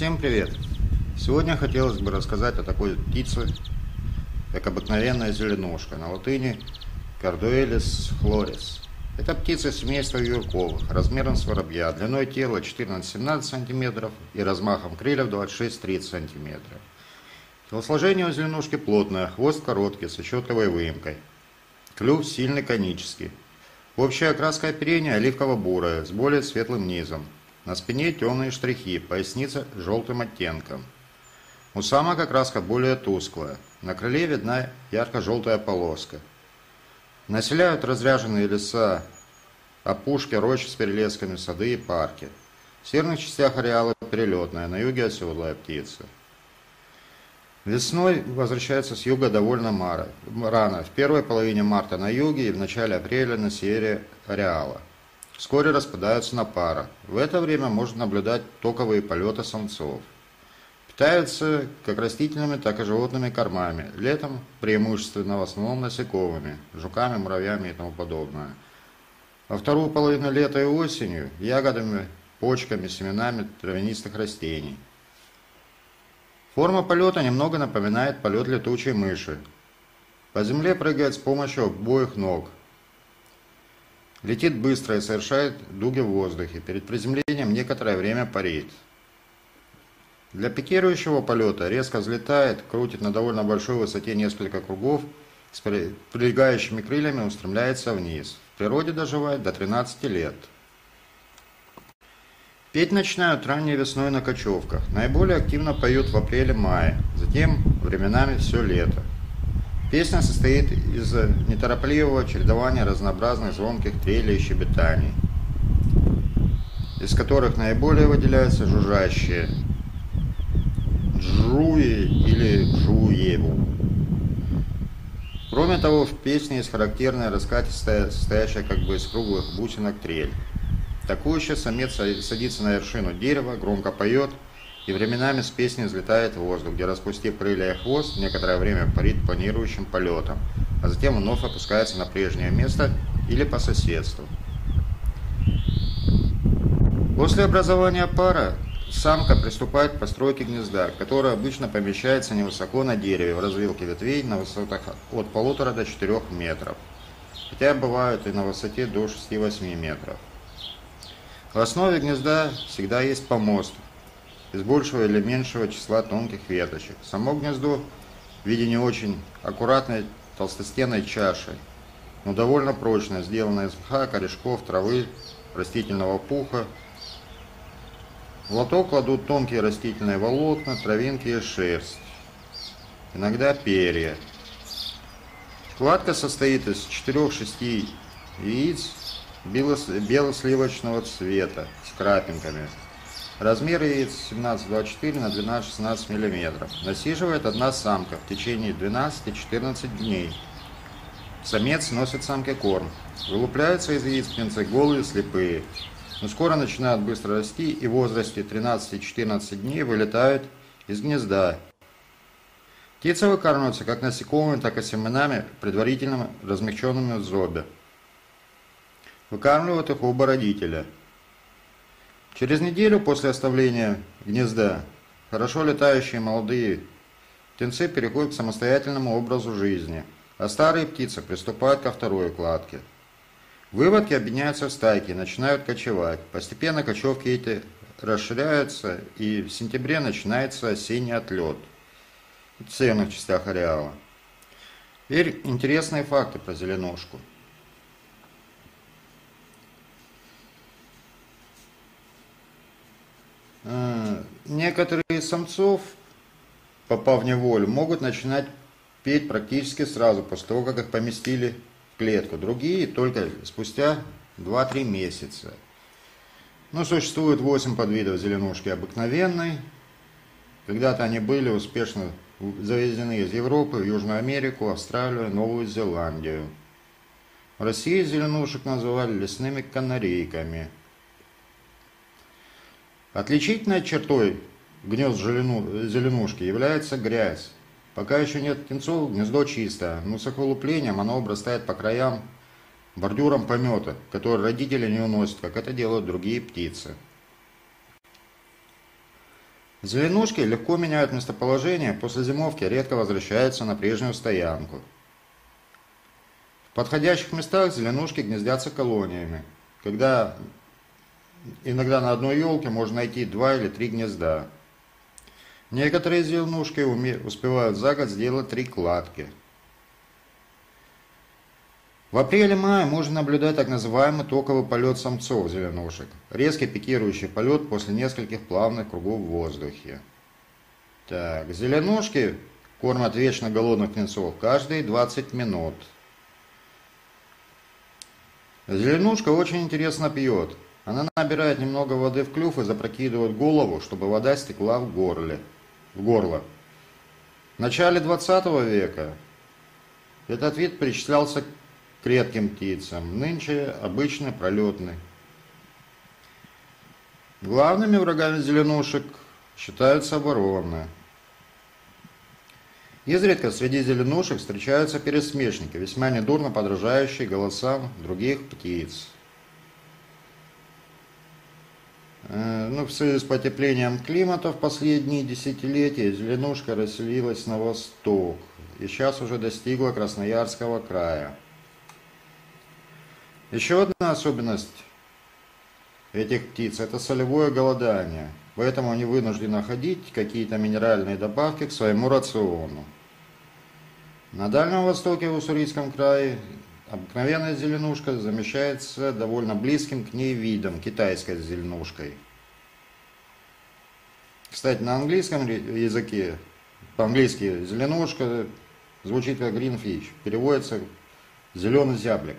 Всем привет! Сегодня хотелось бы рассказать о такой птице, как обыкновенная зеленушка, на латыни Carduelis flores. Это птица семейства юрковых, размером с воробья, длиной тела 14-17 см и размахом крыльев 26-30 см. Телосложение у зеленушки плотное, хвост короткий, с отчетливой выемкой. Клюв сильный конический. Общая окраска оперения оливково-бурая, с более светлым низом. На спине темные штрихи, поясница желтым оттенком. У самок окраска более тусклая. На крыле видна ярко-желтая полоска. Населяют разряженные леса, опушки, рощи с перелесками, сады и парки. В северных частях ареала перелетная, на юге оседлая птица. Весной возвращается с юга довольно мара, рано, в первой половине марта на юге и в начале апреля на севере ареала. Вскоре распадаются на пара. В это время можно наблюдать токовые полеты самцов. Питаются как растительными, так и животными кормами. Летом преимущественно в основном насекомыми, жуками, муравьями и тому подобное. Во вторую половину лета и осенью ягодами, почками, семенами травянистых растений – Форма полета немного напоминает полет летучей мыши. По земле прыгает с помощью обоих ног. Летит быстро и совершает дуги в воздухе. Перед приземлением некоторое время парит. Для пикирующего полета резко взлетает, крутит на довольно большой высоте несколько кругов, с прилегающими крыльями устремляется вниз. В природе доживает до 13 лет. Петь начинают ранней весной на кочевках. Наиболее активно поют в апреле-мае, затем временами все лето. Песня состоит из неторопливого чередования разнообразных звонких трелей и щебетаний, из которых наиболее выделяются жужжащие джуи или жуеву. Кроме того, в песне есть характерная раскатистая, состоящая как бы из круглых бусинок трель. Атакующий самец садится на вершину дерева, громко поет и временами с песней взлетает в воздух, где, распустив крылья и хвост, некоторое время парит планирующим полетом, а затем вновь опускается на прежнее место или по соседству. После образования пара самка приступает к постройке гнезда, которое обычно помещается невысоко на дереве в развилке ветвей на высотах от полутора до 4 метров, хотя бывают и на высоте до 6-8 метров. В основе гнезда всегда есть помост из большего или меньшего числа тонких веточек. Само гнездо в виде не очень аккуратной толстостенной чаши, но довольно прочное, сделанное из мха, корешков, травы, растительного пуха. В лоток кладут тонкие растительные волокна, травинки и шерсть, иногда перья. Кладка состоит из 4-6 яиц бело-сливочного цвета с крапинками. Размер яиц 17-24 на 12-16 мм. Насиживает одна самка в течение 12-14 дней. Самец носит самке корм. Вылупляются из яиц птенцы голые, слепые. Но скоро начинают быстро расти и в возрасте 13-14 дней вылетают из гнезда. Птицы выкармливаются как насекомыми, так и семенами, предварительно размягченными в зобе. Выкармливают их оба родителя. Через неделю после оставления гнезда хорошо летающие молодые птенцы переходят к самостоятельному образу жизни, а старые птицы приступают ко второй укладке. Выводки объединяются в стайки и начинают кочевать. Постепенно кочевки эти расширяются, и в сентябре начинается осенний отлет в северных частях ареала. Теперь интересные факты про зеленушку. Некоторые самцов, попав в неволю, могут начинать петь практически сразу, после того, как их поместили в клетку. Другие только спустя 2-3 месяца. Но существует 8 подвидов зеленушки обыкновенной. Когда-то они были успешно завезены из Европы в Южную Америку, Австралию, Новую Зеландию. В России зеленушек называли лесными канарейками – Отличительной чертой гнезд зеленушки является грязь. Пока еще нет птенцов, гнездо чистое, но с их оно обрастает по краям бордюром помета, который родители не уносят, как это делают другие птицы. Зеленушки легко меняют местоположение, после зимовки редко возвращаются на прежнюю стоянку. В подходящих местах зеленушки гнездятся колониями, когда иногда на одной елке можно найти два или три гнезда. Некоторые зеленушки успевают за год сделать три кладки. В апреле-мае можно наблюдать так называемый токовый полет самцов зеленушек, резкий пикирующий полет после нескольких плавных кругов в воздухе. Так, зеленушки кормят вечно голодных птенцов каждые 20 минут. Зеленушка очень интересно пьет. Она набирает немного воды в клюв и запрокидывает голову, чтобы вода стекла в горле. В горло. В начале 20 века этот вид причислялся к редким птицам, нынче обычно пролетный. Главными врагами зеленушек считаются вороны. Изредка среди зеленушек встречаются пересмешники, весьма недурно подражающие голосам других птиц. Ну, в связи с потеплением климата в последние десятилетия зеленушка расселилась на восток и сейчас уже достигла Красноярского края. Еще одна особенность этих птиц – это солевое голодание, поэтому они вынуждены ходить какие-то минеральные добавки к своему рациону. На Дальнем Востоке, в Уссурийском крае, обыкновенная зеленушка замещается довольно близким к ней видом – китайской зеленушкой. Кстати, на английском языке, по-английски зеленушка звучит как greenfish, переводится зеленый зяблик.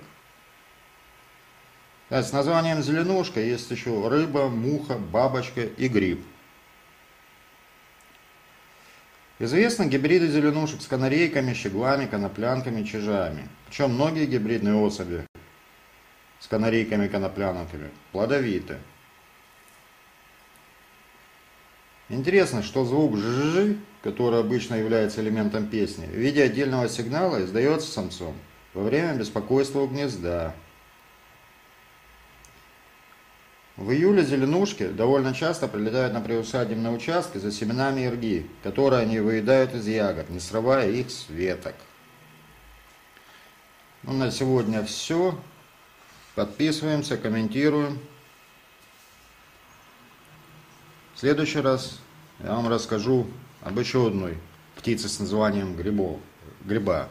Да, с названием зеленушка есть еще рыба, муха, бабочка и гриб. Известны гибриды зеленушек с канарейками, щеглами, коноплянками, чижами. Причем многие гибридные особи с канарейками и коноплянками плодовиты. Интересно, что звук жжи, который обычно является элементом песни, в виде отдельного сигнала издается самцом во время беспокойства у гнезда. В июле зеленушки довольно часто прилетают на приусадебные участки за семенами ирги, которые они выедают из ягод, не срывая их с веток. Ну, на сегодня все. Подписываемся, комментируем. В следующий раз я вам расскажу об еще одной птице с названием грибов, гриба.